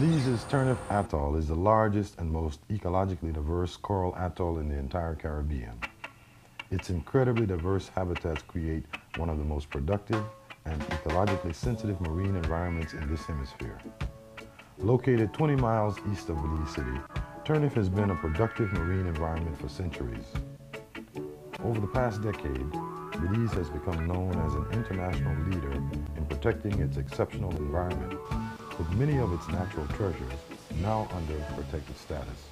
Belize's Turneffe Atoll is the largest and most ecologically diverse coral atoll in the entire Caribbean. Its incredibly diverse habitats create one of the most productive and ecologically sensitive marine environments in this hemisphere. Located 20 miles east of Belize City, Turneffe has been a productive marine environment for centuries. Over the past decade, Belize has become known as an international leader in protecting its exceptional environment with many of its natural treasures now under protected status.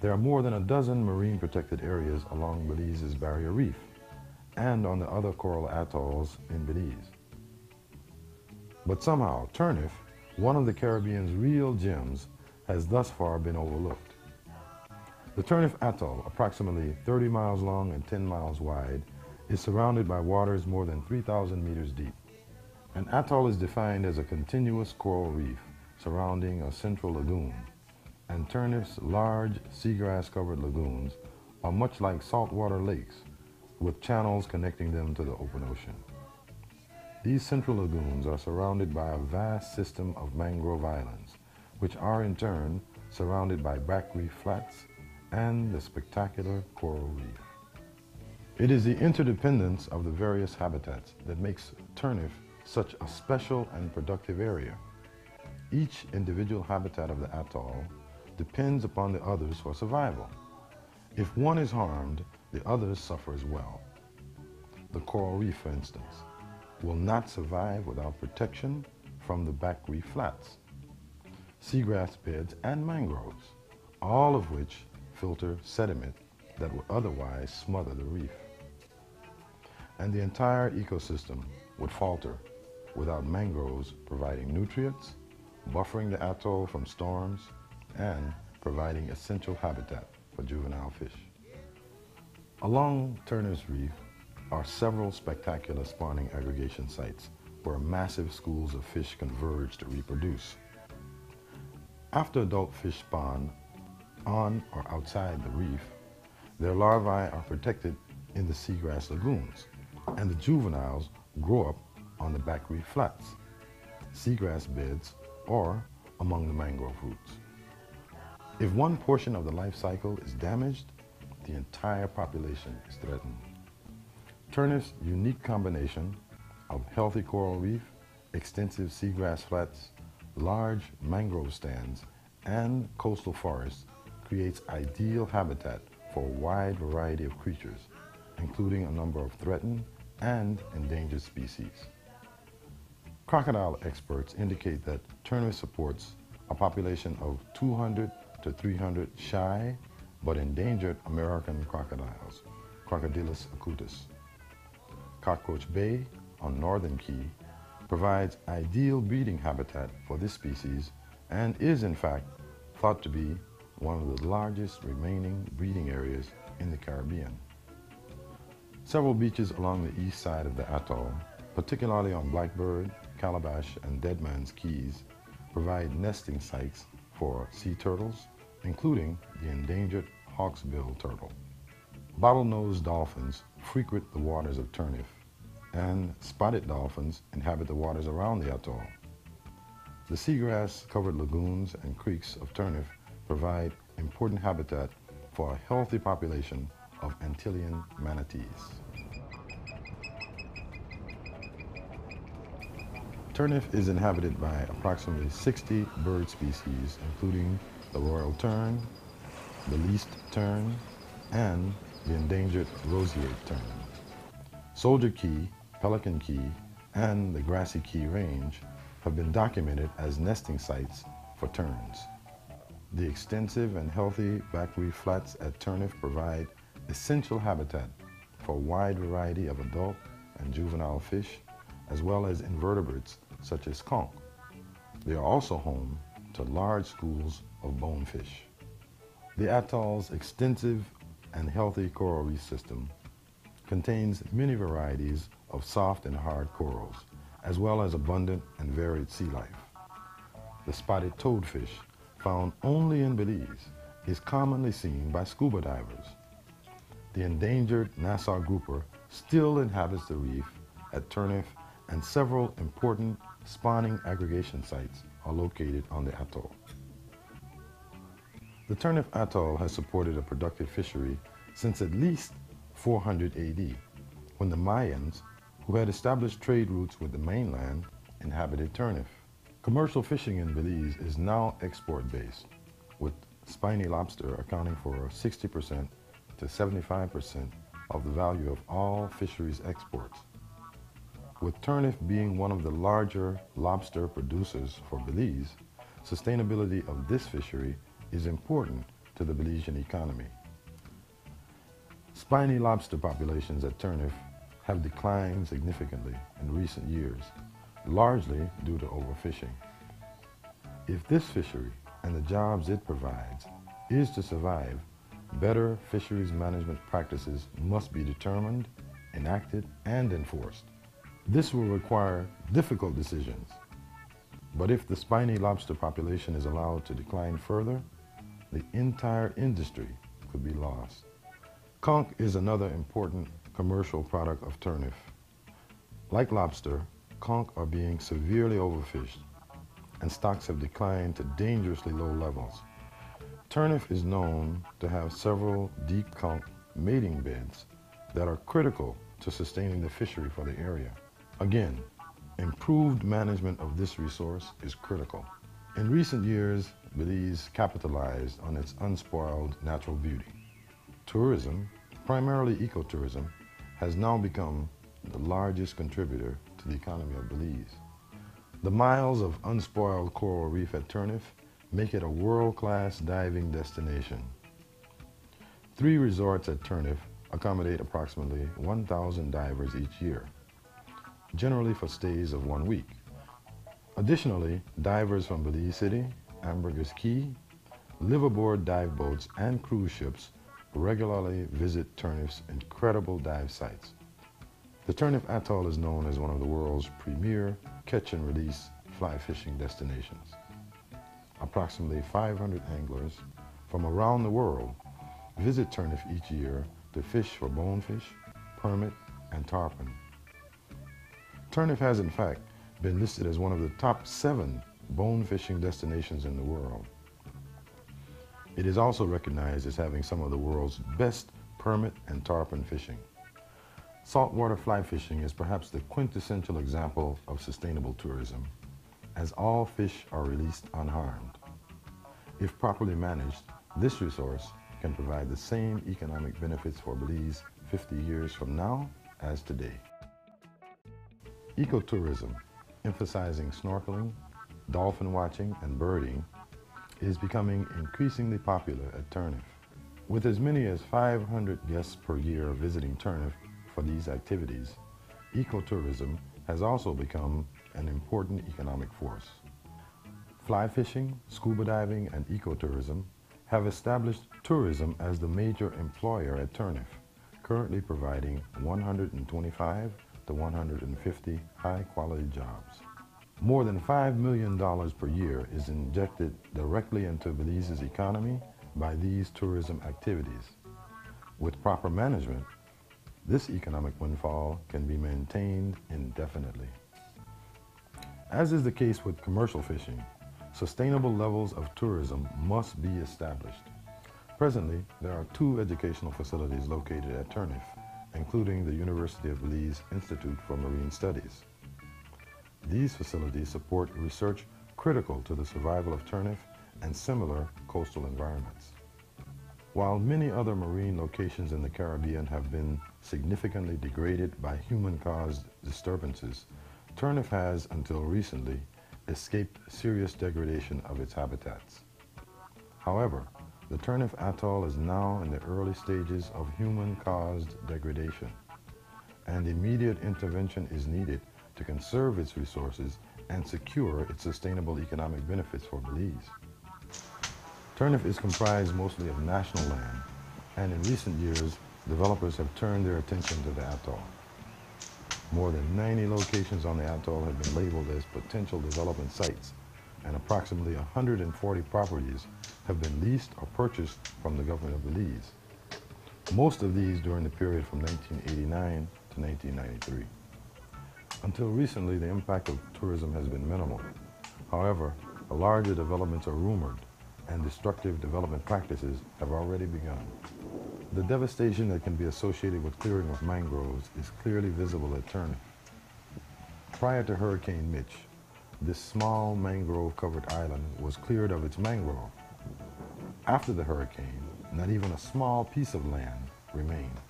There are more than a dozen marine protected areas along Belize's barrier reef and on the other coral atolls in Belize. But somehow, Turneffe, one of the Caribbean's real gems, has thus far been overlooked. The Turneffe Atoll, approximately 30 miles long and 10 miles wide, is surrounded by waters more than 3,000 meters deep. An atoll is defined as a continuous coral reef surrounding a central lagoon, and Turneffe's large seagrass-covered lagoons are much like saltwater lakes, with channels connecting them to the open ocean. These central lagoons are surrounded by a vast system of mangrove islands, which are in turn surrounded by back reef flats and the spectacular coral reef. It is the interdependence of the various habitats that makes Turneffe such a special and productive area. Each individual habitat of the atoll depends upon the others for survival. If one is harmed, the others suffer as well. The coral reef, for instance, will not survive without protection from the back reef flats, seagrass beds, and mangroves, all of which filter sediment that would otherwise smother the reef. And the entire ecosystem would falter without mangroves providing nutrients, buffering the atoll from storms, and providing essential habitat for juvenile fish. Along Turneffe's Reef are several spectacular spawning aggregation sites where massive schools of fish converge to reproduce. After adult fish spawn on or outside the reef, their larvae are protected in the seagrass lagoons, and the juveniles grow up on the back reef flats, seagrass beds, or among the mangrove roots. If one portion of the life cycle is damaged, the entire population is threatened. Turneffe's unique combination of healthy coral reef, extensive seagrass flats, large mangrove stands, and coastal forests creates ideal habitat for a wide variety of creatures, including a number of threatened and endangered species. Crocodile experts indicate that Turneffe supports a population of 200 to 300 shy but endangered American crocodiles, Crocodylus acutus. Cockroach Bay on Northern Key provides ideal breeding habitat for this species and is in fact thought to be one of the largest remaining breeding areas in the Caribbean. Several beaches along the east side of the atoll, particularly on Blackbird, Calabash, and Deadman's Keys, provide nesting sites for sea turtles, including the endangered hawksbill turtle. Bottlenose dolphins frequent the waters of Turneffe, and spotted dolphins inhabit the waters around the atoll. The seagrass-covered lagoons and creeks of Turneffe provide important habitat for a healthy population of Antillean manatees. Turneffe is inhabited by approximately 60 bird species, including the royal tern, the least tern, and the endangered roseate tern. Soldier Key, Pelican Key, and the Grassy Key Range have been documented as nesting sites for terns. The extensive and healthy back reef flats at Turneffe provide essential habitat for a wide variety of adult and juvenile fish, as well as invertebrates such as conch. They are also home to large schools of bonefish. The atoll's extensive and healthy coral reef system contains many varieties of soft and hard corals, as well as abundant and varied sea life. The spotted toadfish, found only in Belize, is commonly seen by scuba divers. The endangered Nassau grouper still inhabits the reef at Turneffe and several important spawning aggregation sites are located on the atoll. The Turneffe Atoll has supported a productive fishery since at least 400 AD, when the Mayans, who had established trade routes with the mainland, inhabited Turneffe. Commercial fishing in Belize is now export-based, with spiny lobster accounting for 60% to 75% of the value of all fisheries exports. With Turneffe being one of the larger lobster producers for Belize, sustainability of this fishery is important to the Belizean economy. Spiny lobster populations at Turneffe have declined significantly in recent years, largely due to overfishing. If this fishery and the jobs it provides is to survive, better fisheries management practices must be determined, enacted, and enforced. This will require difficult decisions. But if the spiny lobster population is allowed to decline further, the entire industry could be lost. Conch is another important commercial product of Turneffe. Like lobster, conch are being severely overfished and stocks have declined to dangerously low levels. Turneffe is known to have several deep conch mating beds that are critical to sustaining the fishery for the area. Again, improved management of this resource is critical. In recent years, Belize capitalized on its unspoiled natural beauty. Tourism, primarily ecotourism, has now become the largest contributor to the economy of Belize. The miles of unspoiled coral reef at Turneffe make it a world-class diving destination. Three resorts at Turneffe accommodate approximately 1,000 divers each year, generally for stays of one week. Additionally, divers from Belize City, Ambergris Caye, liveaboard dive boats, and cruise ships regularly visit Turneffe's incredible dive sites. The Turneffe Atoll is known as one of the world's premier catch and release fly fishing destinations. Approximately 500 anglers from around the world visit Turneffe each year to fish for bonefish, permit, and tarpon. Turneffe has in fact been listed as one of the top seven bone fishing destinations in the world. It is also recognized as having some of the world's best permit and tarpon fishing. Saltwater fly fishing is perhaps the quintessential example of sustainable tourism, as all fish are released unharmed. If properly managed, this resource can provide the same economic benefits for Belize 50 years from now as today. Ecotourism, emphasizing snorkeling, dolphin watching, and birding, is becoming increasingly popular at Turneffe. With as many as 500 guests per year visiting Turneffe for these activities, ecotourism has also become an important economic force. Fly fishing, scuba diving, and ecotourism have established tourism as the major employer at Turneffe, currently providing 125 to 150 high-quality jobs. More than $5 million per year is injected directly into Belize's economy by these tourism activities. With proper management, this economic windfall can be maintained indefinitely. As is the case with commercial fishing, sustainable levels of tourism must be established. Presently, there are two educational facilities located at Turneffe, including the University of Belize Institute for Marine Studies. These facilities support research critical to the survival of Turneffe and similar coastal environments. While many other marine locations in the Caribbean have been significantly degraded by human-caused disturbances, Turneffe has, until recently, escaped serious degradation of its habitats. However, the Turneffe Atoll is now in the early stages of human-caused degradation, and immediate intervention is needed to conserve its resources and secure its sustainable economic benefits for Belize. Turneffe is comprised mostly of national land, and in recent years, developers have turned their attention to the atoll. More than 90 locations on the atoll have been labeled as potential development sites, and approximately 140 properties have been leased or purchased from the government of Belize. Most of these during the period from 1989 to 1993. Until recently, the impact of tourism has been minimal. However, larger developments are rumored, and destructive development practices have already begun. The devastation that can be associated with clearing of mangroves is clearly visible at Turneffe. Prior to Hurricane Mitch, this small mangrove-covered island was cleared of its mangrove. After the hurricane, not even a small piece of land remained.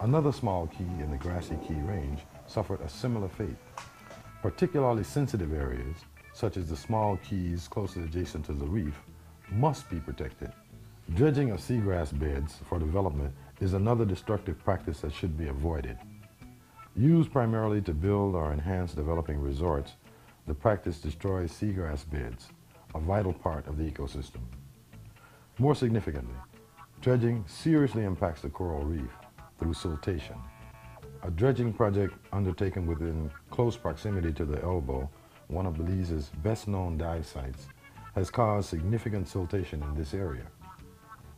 Another small key in the Grassy Key Range suffered a similar fate. Particularly sensitive areas, such as the small keys closely adjacent to the reef, must be protected. Dredging of seagrass beds for development is another destructive practice that should be avoided. Used primarily to build or enhance developing resorts, the practice destroys seagrass beds, a vital part of the ecosystem. More significantly, dredging seriously impacts the coral reef through siltation. A dredging project undertaken within close proximity to the elbow, one of Belize's best-known dive sites, has caused significant siltation in this area.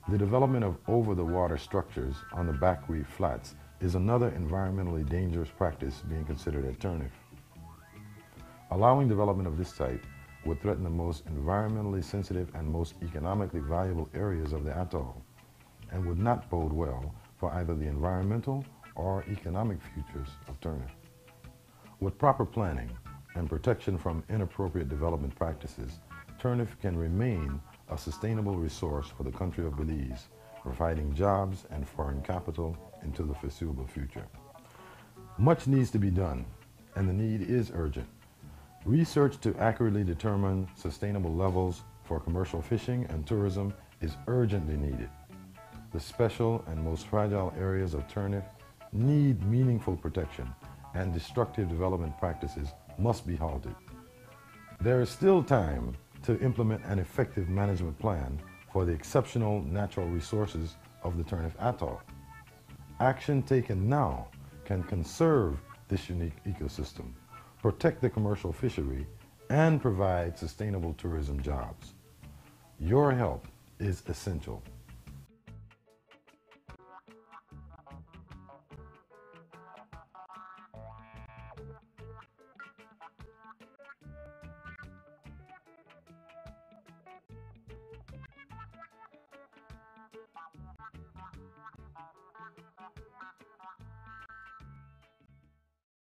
The development of over-the-water structures on the back reef flats is another environmentally dangerous practice being considered at Turneffe. Allowing development of this type would threaten the most environmentally sensitive and most economically valuable areas of the atoll and would not bode well for either the environmental or economic futures of Turneffe. With proper planning and protection from inappropriate development practices, Turneffe can remain a sustainable resource for the country of Belize, providing jobs and foreign capital into the foreseeable future. Much needs to be done, and the need is urgent. Research to accurately determine sustainable levels for commercial fishing and tourism is urgently needed. The special and most fragile areas of Turneffe need meaningful protection, and destructive development practices must be halted. There is still time to implement an effective management plan for the exceptional natural resources of the Turneffe Atoll. Action taken now can conserve this unique ecosystem, protect the commercial fishery, and provide sustainable tourism jobs. Your help is essential.